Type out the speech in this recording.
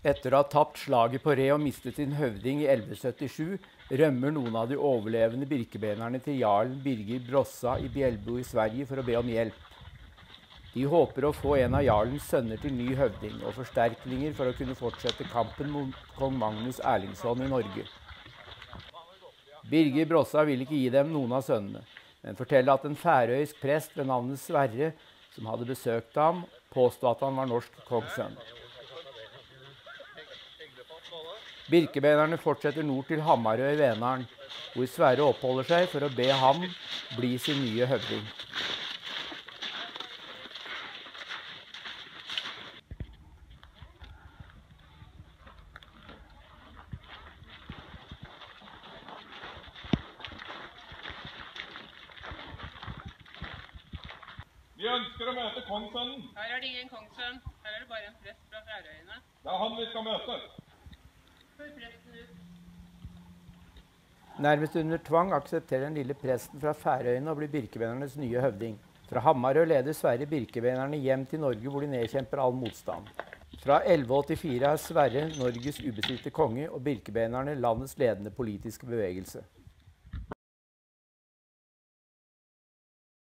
Etter å ha tapt slaget på Re og mistet sin høvding i 1177, rømmer noen av de overlevende birkebenerne til jarlen Birger Brossa i Bjelbo i Sverige for å be om hjelp. De håper å få en av jarlens sønner til ny høvding og forsterkninger for å kunne fortsette kampen mot kong Magnus Erlingsson i Norge. Birger Brossa vil ikke gi dem noen av sønnene, men forteller at en færøysk prest ved navnet Sverre, som hadde besøkt ham, påstod at han var norsk kongssønn. Birkebenerne fortsetter nord til Hamarøy i Venaren, hvor Sverre oppholder seg for å be ham bli sin nye høvding. Vi ønsker å møte kongssønnen. Her er det ingen kongssønn. Her er det bare en prest fra Færøyene. Det er han vi skal møte. Nærmest under tvang aksepterer den lille presten fra Færøyene å bli birkebeinernes nye høvding. Fra Hamarøy leder Sverre birkebeinerne hjem til Norge, hvor de nedkjemper all motstand. Fra 1184 er Sverre Norges ubestridte konge og birkebeinerne landets ledende politiske bevegelse.